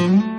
Mm-hmm.